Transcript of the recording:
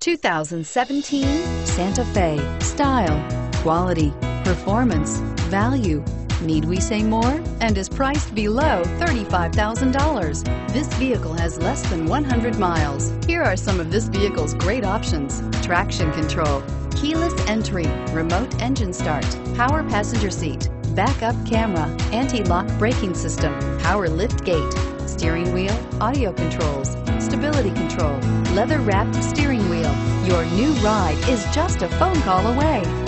2017 Santa Fe. Style, quality, performance, value. Need we say more? And is priced below $35,000. This vehicle has less than 100 miles. Here are some of this vehicle's great options. Traction control, keyless entry, remote engine start, power passenger seat, backup camera, anti-lock braking system, power lift gate, steering wheel, audio controls, stability control, leather wrapped steering wheel. Your new ride is just a phone call away.